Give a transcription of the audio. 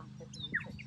um, 50 minutes.